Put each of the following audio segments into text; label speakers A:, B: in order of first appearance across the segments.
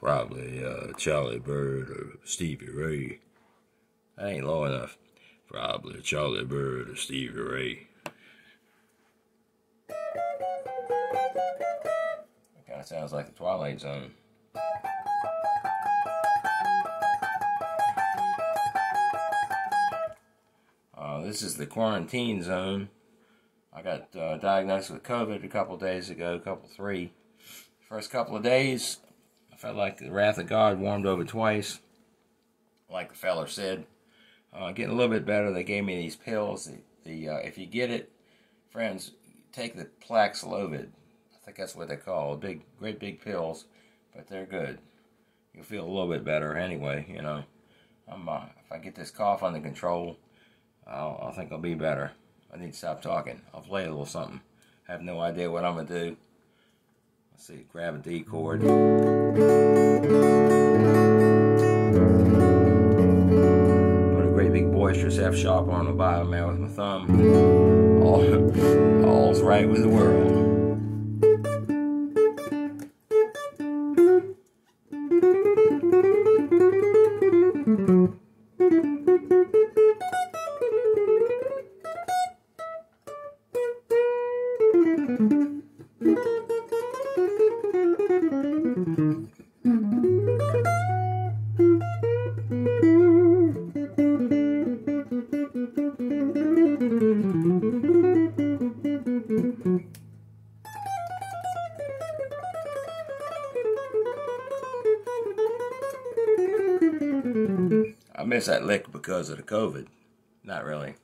A: Probably uh, Charlie Byrd or Stevie Ray. That ain't low enough. Probably Charlie Byrd or Stevie Ray. That kind of sounds like the Twilight Zone. Uh, this is the quarantine zone. I got uh, diagnosed with COVID a couple days ago, couple three. First couple of days, I felt like the wrath of God warmed over twice, like the feller said. Uh, getting a little bit better. They gave me these pills. The, the uh, if you get it, friends, take the Paxlovid. I think that's what they call big, great big pills, but they're good. You'll feel a little bit better anyway. You know, I'm uh, if I get this cough under control, I'll, I think I'll be better. I need to stop talking. I'll play a little something. I have no idea what I'm gonna do. Let's see. Grab a D chord. What a great big boisterous F sharp on the bottom man with my thumb. All, all's right with the world. I miss that lick because of the COVID. Not really.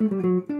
A: Mm-hmm.